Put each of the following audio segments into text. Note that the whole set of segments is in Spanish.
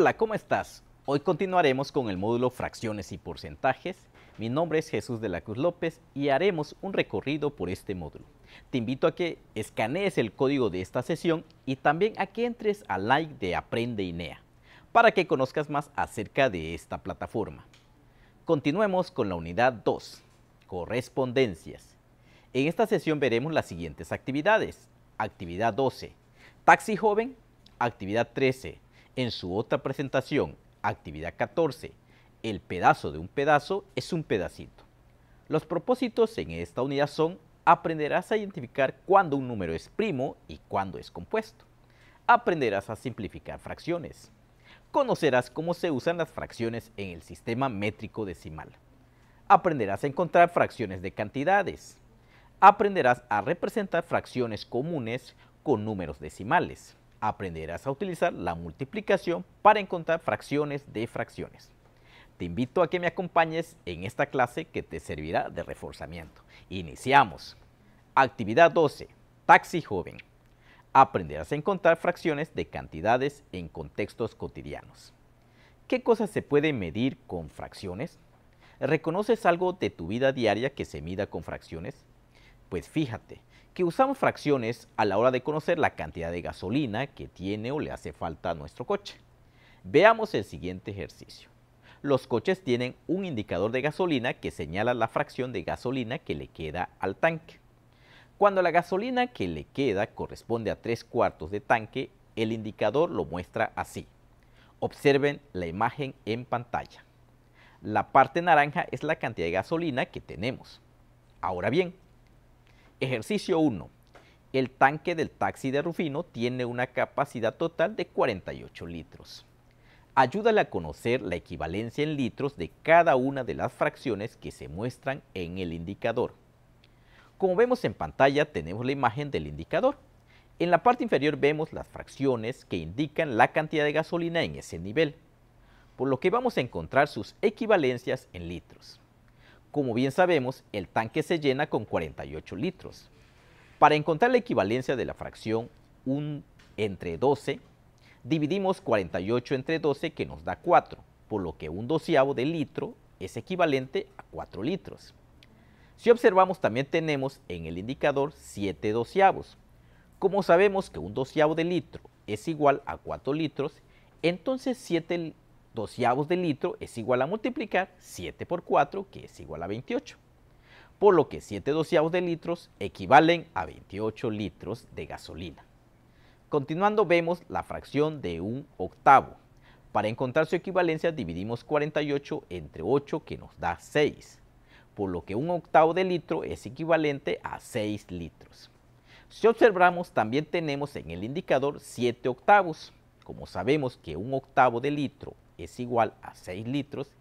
Hola, ¿cómo estás? Hoy continuaremos con el módulo Fracciones y Porcentajes. Mi nombre es Jesús de la Cruz López y haremos un recorrido por este módulo. Te invito a que escanees el código de esta sesión y también a que entres al like de Aprende INEA para que conozcas más acerca de esta plataforma. Continuemos con la unidad 2, correspondencias. En esta sesión veremos las siguientes actividades. Actividad 12, taxi joven. Actividad 13, en su otra presentación, actividad 14, el pedazo de un pedazo es un pedacito. Los propósitos en esta unidad son aprenderás a identificar cuándo un número es primo y cuándo es compuesto. Aprenderás a simplificar fracciones. Conocerás cómo se usan las fracciones en el sistema métrico decimal. Aprenderás a encontrar fracciones de cantidades. Aprenderás a representar fracciones comunes con números decimales aprenderás a utilizar la multiplicación para encontrar fracciones de fracciones. Te invito a que me acompañes en esta clase que te servirá de reforzamiento. Iniciamos. Actividad 12. Taxi joven. Aprenderás a encontrar fracciones de cantidades en contextos cotidianos. ¿Qué cosas se pueden medir con fracciones? ¿Reconoces algo de tu vida diaria que se mida con fracciones? Pues fíjate, que usamos fracciones a la hora de conocer la cantidad de gasolina que tiene o le hace falta a nuestro coche. Veamos el siguiente ejercicio. Los coches tienen un indicador de gasolina que señala la fracción de gasolina que le queda al tanque. Cuando la gasolina que le queda corresponde a tres cuartos de tanque, el indicador lo muestra así. Observen la imagen en pantalla. La parte naranja es la cantidad de gasolina que tenemos. Ahora bien, Ejercicio 1. El tanque del taxi de Rufino tiene una capacidad total de 48 litros. Ayúdale a conocer la equivalencia en litros de cada una de las fracciones que se muestran en el indicador. Como vemos en pantalla tenemos la imagen del indicador. En la parte inferior vemos las fracciones que indican la cantidad de gasolina en ese nivel, por lo que vamos a encontrar sus equivalencias en litros. Como bien sabemos, el tanque se llena con 48 litros. Para encontrar la equivalencia de la fracción 1 entre 12, dividimos 48 entre 12 que nos da 4, por lo que un doceavo de litro es equivalente a 4 litros. Si observamos también tenemos en el indicador 7 doceavos. Como sabemos que un doceavo de litro es igual a 4 litros, entonces 7 doceavos de litro es igual a multiplicar 7 por 4, que es igual a 28. Por lo que 7 doceavos de litros equivalen a 28 litros de gasolina. Continuando vemos la fracción de un octavo. Para encontrar su equivalencia dividimos 48 entre 8 que nos da 6, por lo que un octavo de litro es equivalente a 6 litros. Si observamos también tenemos en el indicador 7 octavos. Como sabemos que un octavo de litro es igual a 6 litros,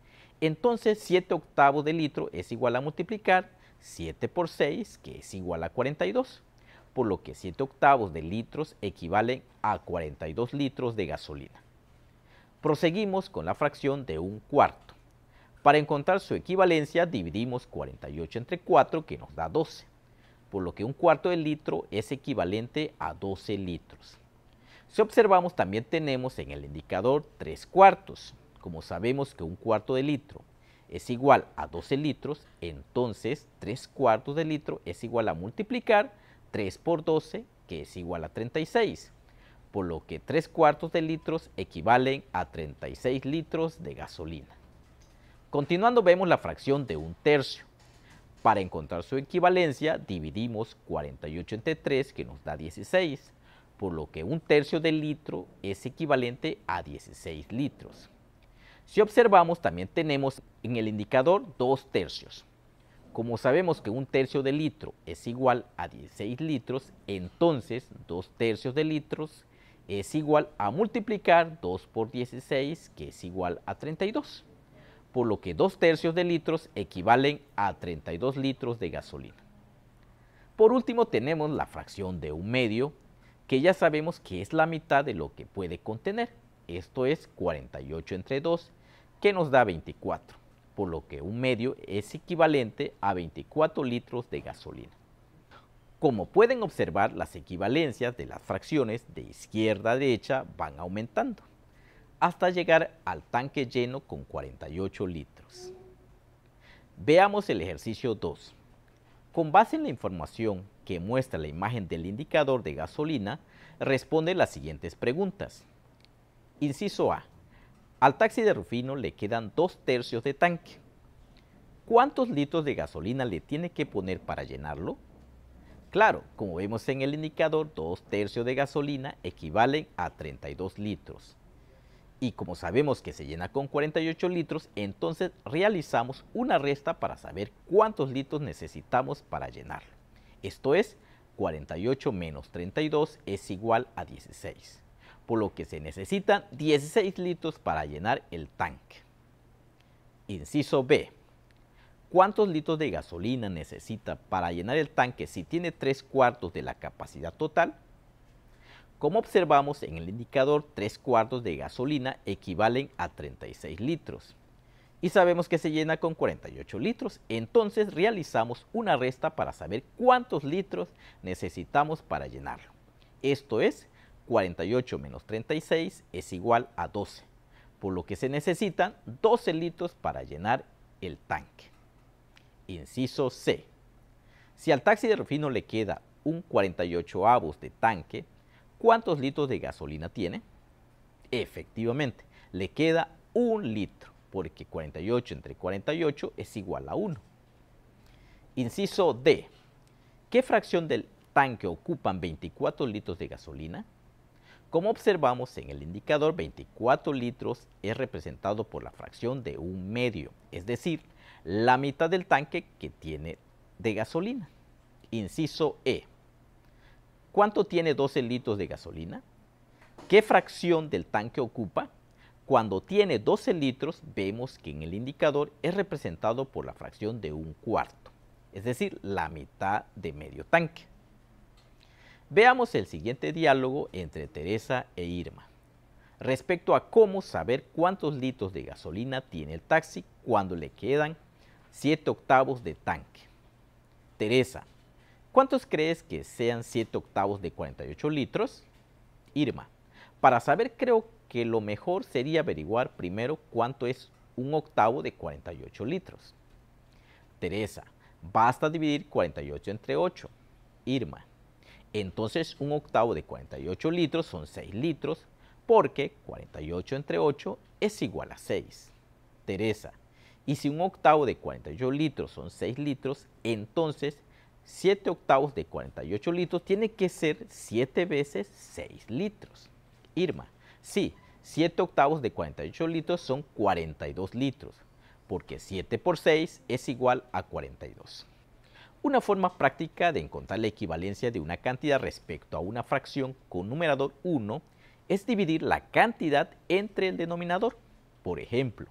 entonces 7 octavos de litro es igual a multiplicar 7 por 6, que es igual a 42, por lo que 7 octavos de litros equivalen a 42 litros de gasolina. Proseguimos con la fracción de un cuarto. Para encontrar su equivalencia dividimos 48 entre 4 que nos da 12, por lo que un cuarto de litro es equivalente a 12 litros. Si observamos también tenemos en el indicador 3 cuartos. Como sabemos que un cuarto de litro es igual a 12 litros, entonces 3 cuartos de litro es igual a multiplicar 3 por 12, que es igual a 36. Por lo que 3 cuartos de litros equivalen a 36 litros de gasolina. Continuando vemos la fracción de un tercio. Para encontrar su equivalencia dividimos 48 entre 3 que nos da 16 por lo que un tercio de litro es equivalente a 16 litros. Si observamos, también tenemos en el indicador dos tercios. Como sabemos que un tercio de litro es igual a 16 litros, entonces dos tercios de litros es igual a multiplicar 2 por 16, que es igual a 32. Por lo que dos tercios de litros equivalen a 32 litros de gasolina. Por último tenemos la fracción de un medio, que ya sabemos que es la mitad de lo que puede contener. Esto es 48 entre 2, que nos da 24, por lo que un medio es equivalente a 24 litros de gasolina. Como pueden observar, las equivalencias de las fracciones de izquierda a derecha van aumentando. hasta llegar al tanque lleno con 48 litros. Veamos el ejercicio 2. Con base en la información que muestra la imagen del indicador de gasolina, responde las siguientes preguntas. Inciso A. Al taxi de Rufino le quedan dos tercios de tanque. ¿Cuántos litros de gasolina le tiene que poner para llenarlo? Claro, como vemos en el indicador, dos tercios de gasolina equivalen a 32 litros. Y como sabemos que se llena con 48 litros, entonces realizamos una resta para saber cuántos litros necesitamos para llenarlo. Esto es, 48 menos 32 es igual a 16 por lo que se necesitan 16 litros para llenar el tanque. Inciso B. ¿Cuántos litros de gasolina necesita para llenar el tanque si tiene 3 cuartos de la capacidad total? Como observamos en el indicador, 3 cuartos de gasolina equivalen a 36 litros. Y sabemos que se llena con 48 litros, entonces realizamos una resta para saber cuántos litros necesitamos para llenarlo. Esto es 48 menos 36 es igual a 12, por lo que se necesitan 12 litros para llenar el tanque. Inciso C. Si al taxi de refino le queda un 48 avos de tanque, ¿cuántos litros de gasolina tiene? Efectivamente, le queda un litro, porque 48 entre 48 es igual a 1. Inciso D. ¿Qué fracción del tanque ocupan 24 litros de gasolina? Como observamos en el indicador, 24 litros es representado por la fracción de un medio, es decir, la mitad del tanque que tiene de gasolina. Inciso E. ¿Cuánto tiene 12 litros de gasolina? ¿Qué fracción del tanque ocupa? Cuando tiene 12 litros, vemos que en el indicador es representado por la fracción de un cuarto, es decir, la mitad de medio tanque. Veamos el siguiente diálogo entre Teresa e Irma respecto a cómo saber cuántos litros de gasolina tiene el taxi cuando le quedan 7 octavos de tanque. Teresa, ¿cuántos crees que sean 7 octavos de 48 litros? Irma, para saber creo que lo mejor sería averiguar primero cuánto es un octavo de 48 litros. Teresa, basta dividir 48 entre 8. Irma, entonces un octavo de 48 litros son 6 litros porque 48 entre 8 es igual a 6. Teresa, y si un octavo de 48 litros son 6 litros, entonces 7 octavos de 48 litros tiene que ser 7 veces 6 litros. Irma, sí, 7 octavos de 48 litros son 42 litros, porque 7 por 6 es igual a 42. Una forma práctica de encontrar la equivalencia de una cantidad respecto a una fracción con numerador 1 es dividir la cantidad entre el denominador. Por ejemplo,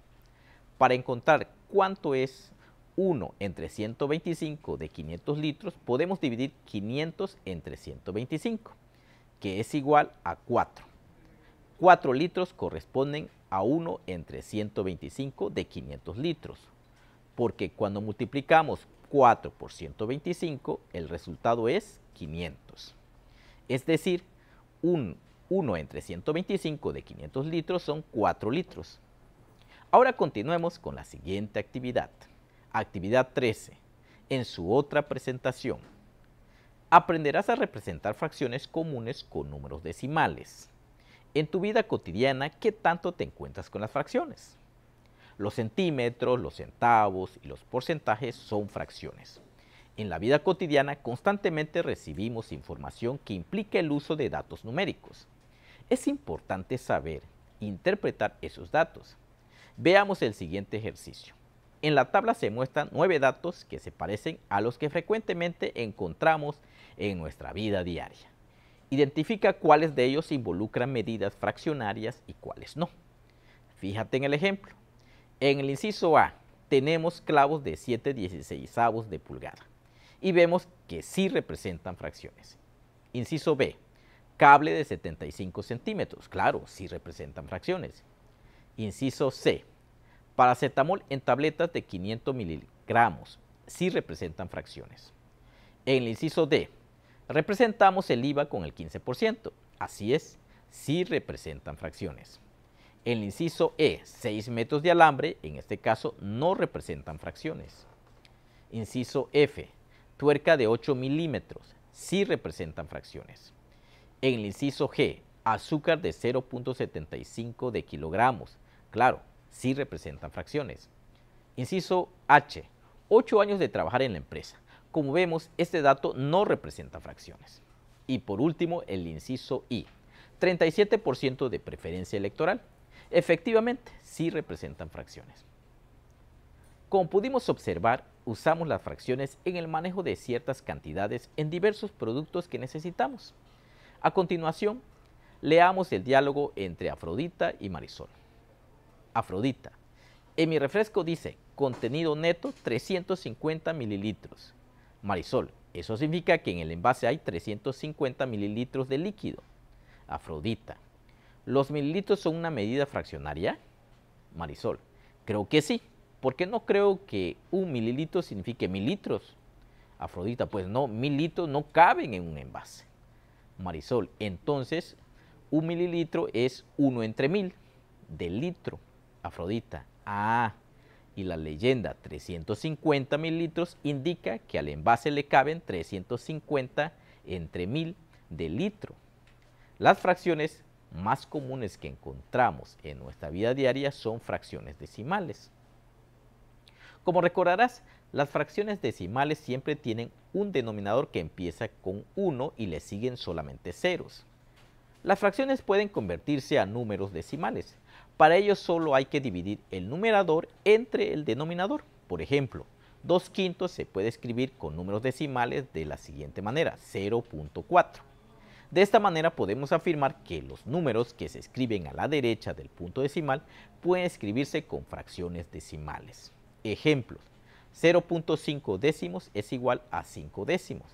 para encontrar cuánto es 1 entre 125 de 500 litros, podemos dividir 500 entre 125, que es igual a 4. 4 litros corresponden a 1 entre 125 de 500 litros, porque cuando multiplicamos 4 por 125, el resultado es 500. Es decir, un 1 entre 125 de 500 litros son 4 litros. Ahora continuemos con la siguiente actividad. Actividad 13. En su otra presentación. Aprenderás a representar fracciones comunes con números decimales. En tu vida cotidiana, ¿qué tanto te encuentras con las fracciones? Los centímetros, los centavos y los porcentajes son fracciones. En la vida cotidiana constantemente recibimos información que implica el uso de datos numéricos. Es importante saber interpretar esos datos. Veamos el siguiente ejercicio. En la tabla se muestran nueve datos que se parecen a los que frecuentemente encontramos en nuestra vida diaria. Identifica cuáles de ellos involucran medidas fraccionarias y cuáles no. Fíjate en el ejemplo. En el inciso A tenemos clavos de 7 16 de pulgada y vemos que sí representan fracciones. Inciso B, cable de 75 centímetros, claro, sí representan fracciones. Inciso C, paracetamol en tabletas de 500 miligramos, sí representan fracciones. En el inciso D, representamos el IVA con el 15%, así es, sí representan fracciones. El inciso E, 6 metros de alambre, en este caso, no representan fracciones. Inciso F, tuerca de 8 milímetros, sí representan fracciones. En el inciso G, azúcar de 0.75 de kilogramos, claro, sí representan fracciones. Inciso H, 8 años de trabajar en la empresa. Como vemos, este dato no representa fracciones. Y por último, el inciso I, 37% de preferencia electoral. Efectivamente, sí representan fracciones. Como pudimos observar, usamos las fracciones en el manejo de ciertas cantidades en diversos productos que necesitamos. A continuación, leamos el diálogo entre Afrodita y Marisol. Afrodita, en mi refresco dice contenido neto 350 mililitros. Marisol, eso significa que en el envase hay 350 mililitros de líquido. Afrodita, ¿Los mililitros son una medida fraccionaria? Marisol, creo que sí, porque no creo que un mililitro signifique mil litros. Afrodita, pues no, mil litros no caben en un envase. Marisol, entonces un mililitro es uno entre mil de litro. Afrodita, ah, y la leyenda 350 mililitros indica que al envase le caben 350 entre mil de litro. Las fracciones más comunes que encontramos en nuestra vida diaria son fracciones decimales. Como recordarás, las fracciones decimales siempre tienen un denominador que empieza con 1 y le siguen solamente ceros. Las fracciones pueden convertirse a números decimales. Para ello solo hay que dividir el numerador entre el denominador. Por ejemplo, 2 quintos se puede escribir con números decimales de la siguiente manera, 0.4. De esta manera podemos afirmar que los números que se escriben a la derecha del punto decimal pueden escribirse con fracciones decimales. Ejemplos, 0.5 décimos es igual a 5 décimos,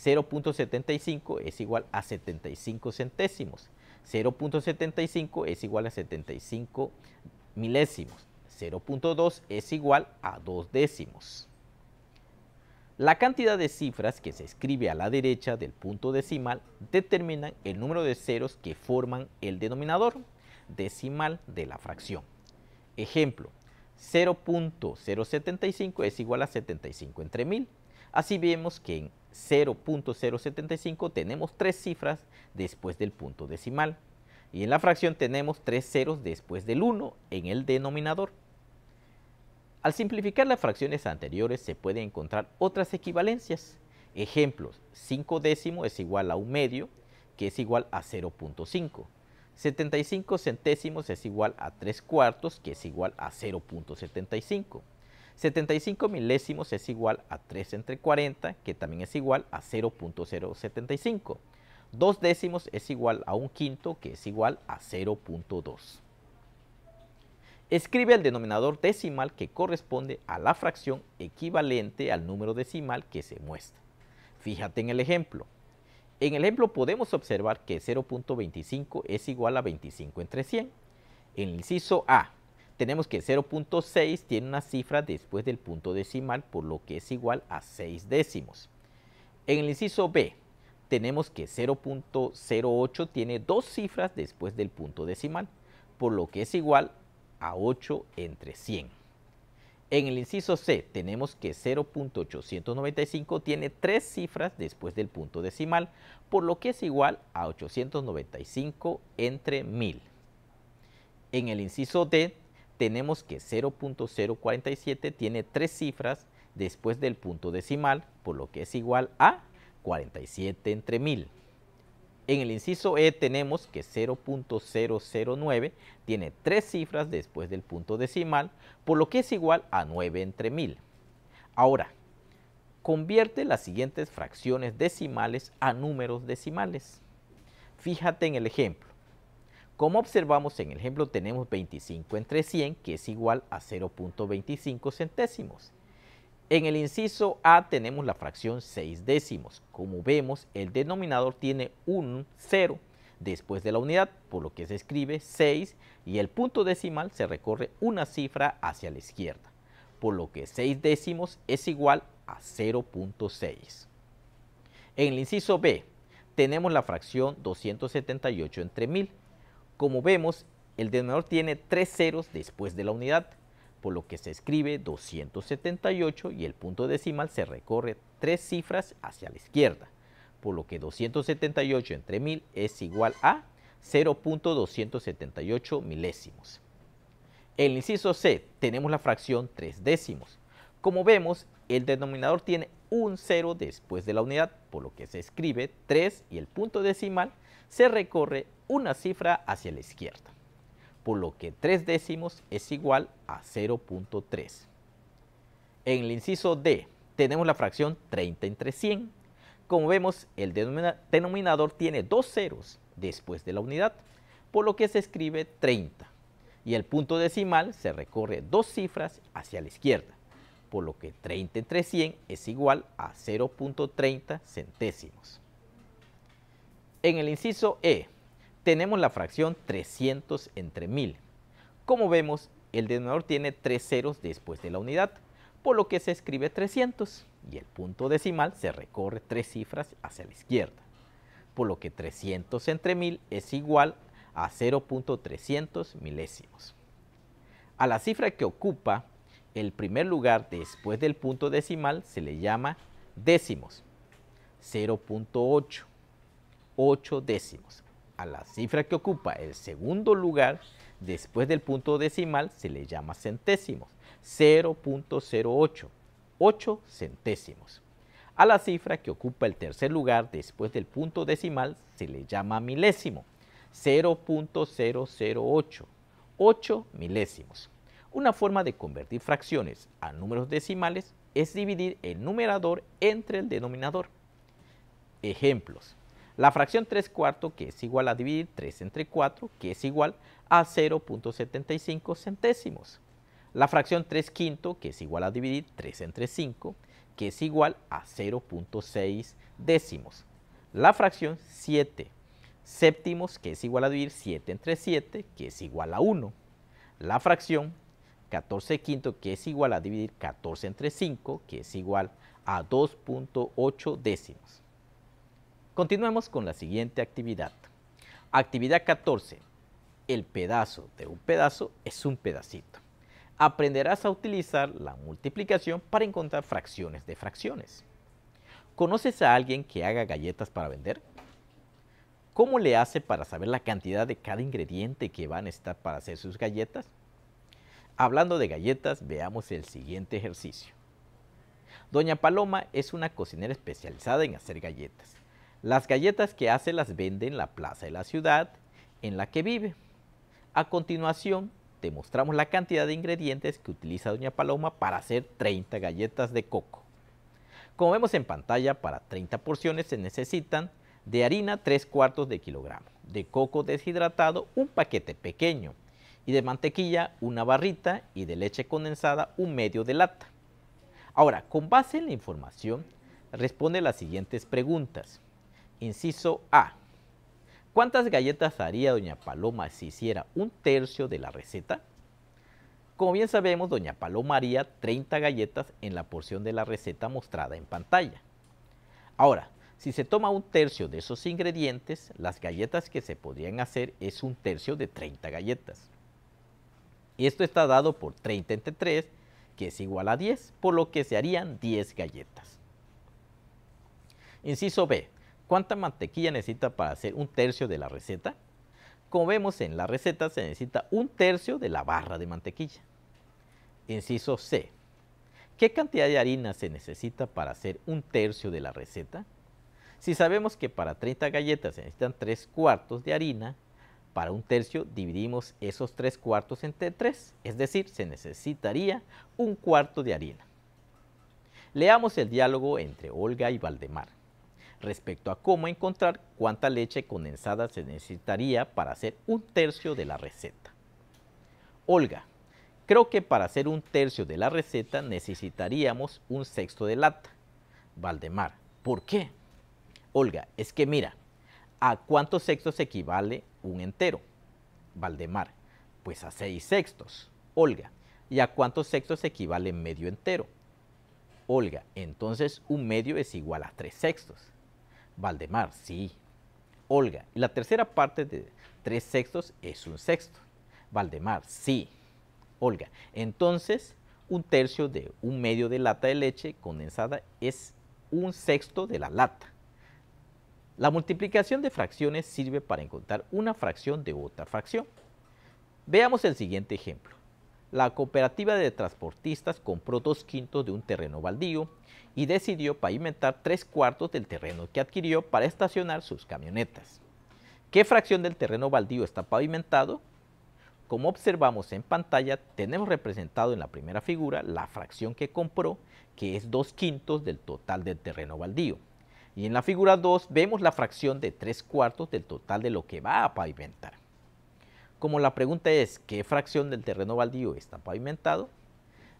0.75 es igual a 75 centésimos, 0.75 es igual a 75 milésimos, 0.2 es igual a 2 décimos. La cantidad de cifras que se escribe a la derecha del punto decimal determinan el número de ceros que forman el denominador decimal de la fracción. Ejemplo, 0.075 es igual a 75 entre 1000. Así vemos que en 0.075 tenemos tres cifras después del punto decimal y en la fracción tenemos tres ceros después del 1 en el denominador. Al simplificar las fracciones anteriores se pueden encontrar otras equivalencias. Ejemplos, 5 décimo es igual a un medio, que es igual a 0.5. 75 centésimos es igual a 3 cuartos, que es igual a 0.75. 75 milésimos es igual a 3 entre 40, que también es igual a 0.075. 2 décimos es igual a un quinto, que es igual a 0.2. Escribe el denominador decimal que corresponde a la fracción equivalente al número decimal que se muestra. Fíjate en el ejemplo. En el ejemplo podemos observar que 0.25 es igual a 25 entre 100. En el inciso A tenemos que 0.6 tiene una cifra después del punto decimal por lo que es igual a 6 décimos. En el inciso B tenemos que 0.08 tiene dos cifras después del punto decimal por lo que es igual a 8 entre 100. En el inciso C tenemos que 0.895 tiene tres cifras después del punto decimal, por lo que es igual a 895 entre 1000. En el inciso D tenemos que 0.047 tiene tres cifras después del punto decimal, por lo que es igual a 47 entre 1000. En el inciso E tenemos que 0.009 tiene tres cifras después del punto decimal, por lo que es igual a 9 entre 1000. Ahora, convierte las siguientes fracciones decimales a números decimales. Fíjate en el ejemplo. Como observamos en el ejemplo tenemos 25 entre 100 que es igual a 0.25 centésimos. En el inciso A tenemos la fracción 6 décimos. Como vemos, el denominador tiene un 0 después de la unidad, por lo que se escribe 6 y el punto decimal se recorre una cifra hacia la izquierda, por lo que 6 décimos es igual a 0.6. En el inciso B tenemos la fracción 278 entre 1000. Como vemos, el denominador tiene tres ceros después de la unidad, por lo que se escribe 278 y el punto decimal se recorre tres cifras hacia la izquierda, por lo que 278 entre 1000 es igual a 0.278 milésimos. En el inciso C tenemos la fracción 3 décimos. Como vemos, el denominador tiene un cero después de la unidad, por lo que se escribe 3 y el punto decimal se recorre una cifra hacia la izquierda, por lo que 3 décimos es igual a 0.3. En el inciso D tenemos la fracción 30 entre 100. Como vemos, el denominador tiene dos ceros después de la unidad, por lo que se escribe 30 y el punto decimal se recorre dos cifras hacia la izquierda, por lo que 30 entre 100 es igual a 0.30 centésimos. En el inciso E tenemos la fracción 300 entre 1000. Como vemos, el denominador tiene tres ceros después de la unidad, por lo que se escribe 300 y el punto decimal se recorre tres cifras hacia la izquierda, por lo que 300 entre 1000 es igual a 0.300 milésimos. A la cifra que ocupa el primer lugar después del punto decimal se le llama décimos, 0.8, 8 décimos. A la cifra que ocupa el segundo lugar después del punto decimal se le llama centésimos, 0.08, 8 centésimos. A la cifra que ocupa el tercer lugar después del punto decimal se le llama milésimo, 0.008, 8 milésimos. Una forma de convertir fracciones a números decimales es dividir el numerador entre el denominador. Ejemplos. La fracción 3 cuartos, que es igual a dividir 3 entre 4, que es igual a 0.75 centésimos. La fracción 3 quinto, que es igual a dividir 3 entre 5, que es igual a 0.6 décimos. La fracción 7 séptimos, que es igual a dividir 7 entre 7, que es igual a 1. La fracción 14 quinto, que es igual a dividir 14 entre 5, que es igual a 2.8 décimos. Continuemos con la siguiente actividad. Actividad 14. El pedazo de un pedazo es un pedacito. Aprenderás a utilizar la multiplicación para encontrar fracciones de fracciones. ¿Conoces a alguien que haga galletas para vender? ¿Cómo le hace para saber la cantidad de cada ingrediente que va a necesitar para hacer sus galletas? Hablando de galletas, veamos el siguiente ejercicio. Doña Paloma es una cocinera especializada en hacer galletas. Las galletas que hace las vende en la plaza de la ciudad en la que vive. A continuación, te mostramos la cantidad de ingredientes que utiliza Doña Paloma para hacer 30 galletas de coco. Como vemos en pantalla, para 30 porciones se necesitan de harina 3 cuartos de kilogramo, de coco deshidratado un paquete pequeño y de mantequilla una barrita y de leche condensada un medio de lata. Ahora, con base en la información, responde las siguientes preguntas. Inciso A. ¿Cuántas galletas haría doña Paloma si hiciera un tercio de la receta? Como bien sabemos, doña Paloma haría 30 galletas en la porción de la receta mostrada en pantalla. Ahora, si se toma un tercio de esos ingredientes, las galletas que se podrían hacer es un tercio de 30 galletas. Esto está dado por 30 entre 3, que es igual a 10, por lo que se harían 10 galletas. Inciso B. ¿Cuánta mantequilla necesita para hacer un tercio de la receta? Como vemos en la receta se necesita un tercio de la barra de mantequilla. Inciso C. ¿Qué cantidad de harina se necesita para hacer un tercio de la receta? Si sabemos que para 30 galletas se necesitan 3 cuartos de harina, para un tercio dividimos esos 3 cuartos entre 3, es decir, se necesitaría un cuarto de harina. Leamos el diálogo entre Olga y Valdemar respecto a cómo encontrar cuánta leche condensada se necesitaría para hacer un tercio de la receta. Olga, creo que para hacer un tercio de la receta necesitaríamos un sexto de lata. Valdemar, ¿por qué? Olga, es que mira, ¿a cuántos sextos equivale un entero? Valdemar, pues a seis sextos. Olga, ¿y a cuántos sextos equivale medio entero? Olga, entonces un medio es igual a tres sextos. Valdemar, sí. Olga, y la tercera parte de tres sextos es un sexto. Valdemar, sí. Olga, entonces un tercio de un medio de lata de leche condensada es un sexto de la lata. La multiplicación de fracciones sirve para encontrar una fracción de otra fracción. Veamos el siguiente ejemplo. La cooperativa de transportistas compró dos quintos de un terreno baldío y decidió pavimentar tres cuartos del terreno que adquirió para estacionar sus camionetas. ¿Qué fracción del terreno baldío está pavimentado? Como observamos en pantalla, tenemos representado en la primera figura la fracción que compró, que es dos quintos del total del terreno baldío. Y en la figura 2 vemos la fracción de tres cuartos del total de lo que va a pavimentar. Como la pregunta es, ¿qué fracción del terreno baldío está pavimentado?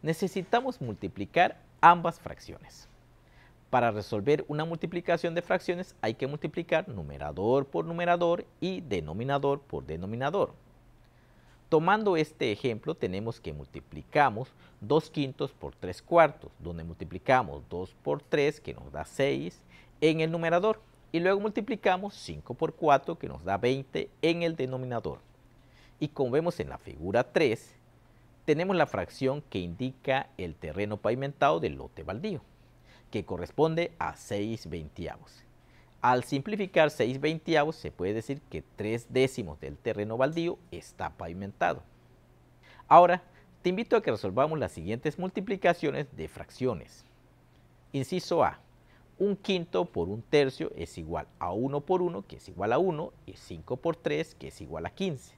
Necesitamos multiplicar ambas fracciones. Para resolver una multiplicación de fracciones hay que multiplicar numerador por numerador y denominador por denominador. Tomando este ejemplo, tenemos que multiplicamos 2 quintos por 3 cuartos, donde multiplicamos 2 por 3, que nos da 6, en el numerador. Y luego multiplicamos 5 por 4, que nos da 20, en el denominador. Y como vemos en la figura 3, tenemos la fracción que indica el terreno pavimentado del lote baldío, que corresponde a 6 veintiavos. Al simplificar 6 veintiavos se puede decir que 3 décimos del terreno baldío está pavimentado. Ahora, te invito a que resolvamos las siguientes multiplicaciones de fracciones. Inciso A. Un quinto por un tercio es igual a 1 por 1, que es igual a 1, y 5 por 3, que es igual a 15.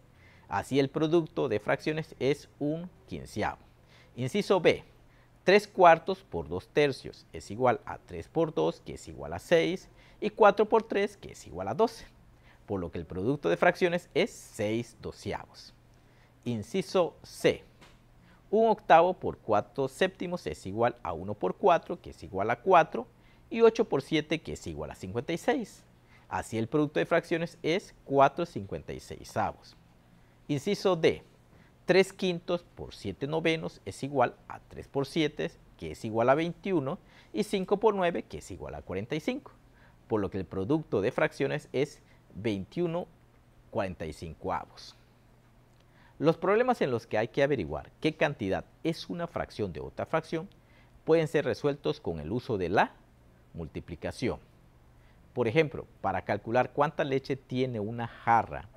Así el producto de fracciones es un quinceavo. Inciso B. 3 cuartos por 2 tercios es igual a 3 por 2, que es igual a 6, y 4 por 3, que es igual a 12, por lo que el producto de fracciones es 6 doceavos. Inciso C. Un octavo por 4 séptimos es igual a 1 por 4, que es igual a 4, y 8 por 7, que es igual a 56. Así el producto de fracciones es 4 56 avos. Inciso D. 3 quintos por 7 novenos es igual a 3 por 7, que es igual a 21, y 5 por 9, que es igual a 45 por lo que el producto de fracciones es 21 45 avos. Los problemas en los que hay que averiguar qué cantidad es una fracción de otra fracción pueden ser resueltos con el uso de la multiplicación. Por ejemplo, para calcular cuánta leche tiene una jarra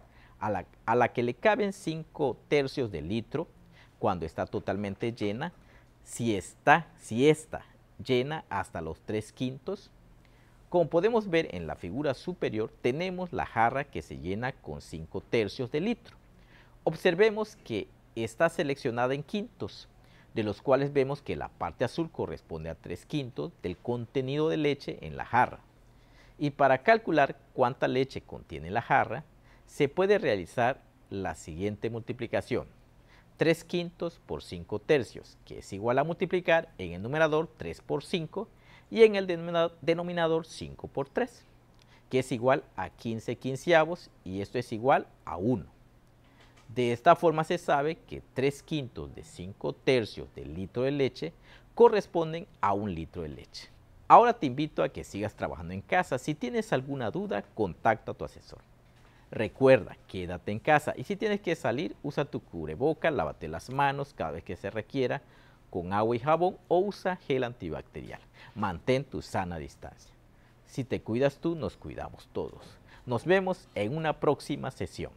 a la, que le caben 5 tercios de litro cuando está totalmente llena, si está, si está llena hasta los 3 quintos, como podemos ver en la figura superior, tenemos la jarra que se llena con 5 tercios de litro. Observemos que está seleccionada en quintos, de los cuales vemos que la parte azul corresponde a 3 quintos del contenido de leche en la jarra. Y para calcular cuánta leche contiene la jarra, se puede realizar la siguiente multiplicación. 3 quintos por 5 tercios, que es igual a multiplicar en el numerador 3 por 5 y en el denominador 5 por 3, que es igual a 15 quinceavos y esto es igual a 1. De esta forma se sabe que 3 quintos de 5 tercios del litro de leche corresponden a un litro de leche. Ahora te invito a que sigas trabajando en casa. Si tienes alguna duda, contacta a tu asesor. Recuerda, quédate en casa y si tienes que salir, usa tu cubreboca, lávate las manos cada vez que se requiera con agua y jabón o usa gel antibacterial. Mantén tu sana distancia. Si te cuidas tú, nos cuidamos todos. Nos vemos en una próxima sesión.